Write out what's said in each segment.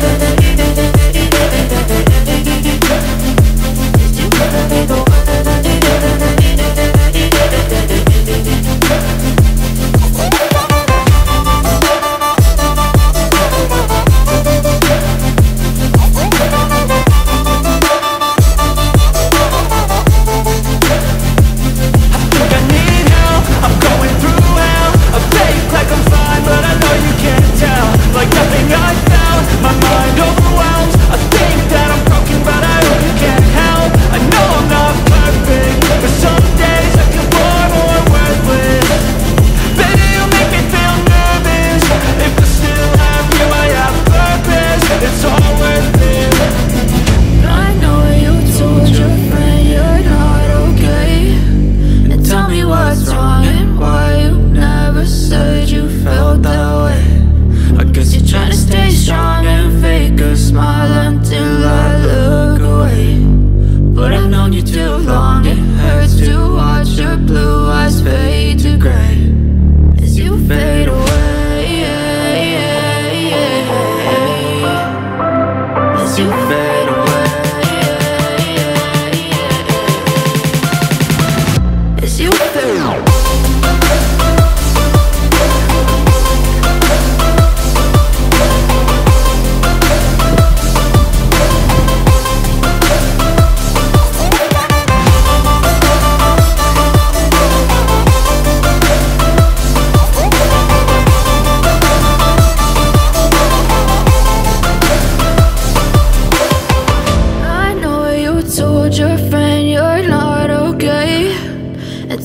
As As you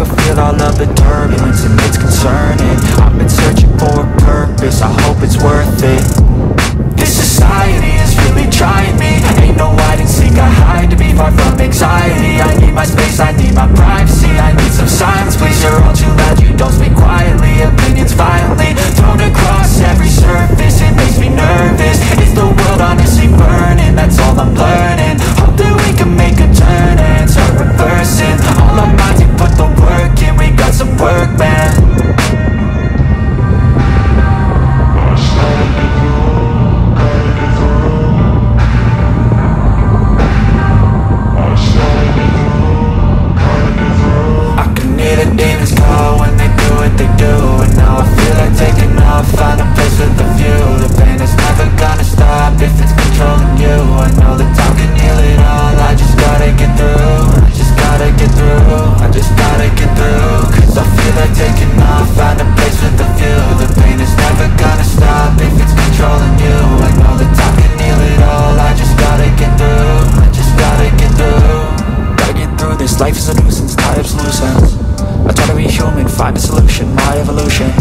I can feel all of the turbulence and it's concerning. Life is a nuisance, tie up loose ends I try to be human, find a solution, my evolution.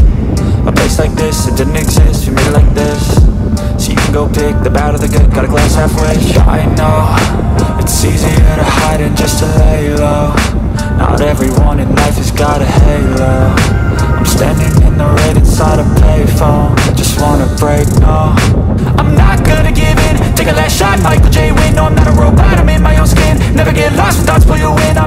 A place like this, it didn't exist, we made it like this. So you can go pick the bad or the good, got a glass halfway I know, it's easier to hide than just to lay low. Not everyone in life has got a halo. I'm standing in the red inside a payphone. I just wanna break, no. I'm not gonna give in, take a last shot, Michael J.